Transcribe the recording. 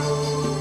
Oh,